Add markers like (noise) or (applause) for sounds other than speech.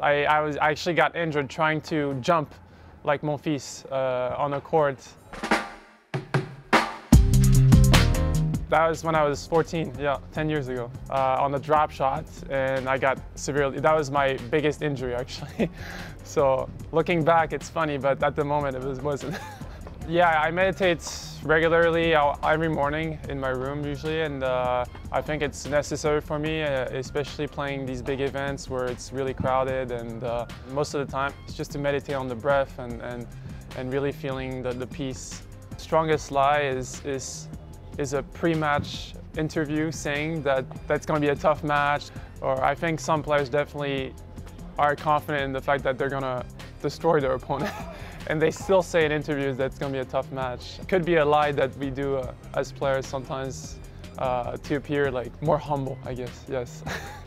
I, I was I actually got injured trying to jump like Monfils uh, on a court. That was when I was 14, yeah, 10 years ago, uh, on a drop shot, and I got severely, that was my biggest injury actually. (laughs) so looking back, it's funny, but at the moment it was, wasn't. (laughs) yeah, I meditate regularly every morning in my room usually, and uh, I think it's necessary for me, uh, especially playing these big events where it's really crowded, and uh, most of the time it's just to meditate on the breath and, and, and really feeling the, the peace. Strongest lie is, is is a pre-match interview saying that that's going to be a tough match. Or I think some players definitely are confident in the fact that they're going to destroy their opponent. (laughs) and they still say in interviews that it's going to be a tough match. Could be a lie that we do uh, as players sometimes uh, to appear like more humble, I guess, yes. (laughs)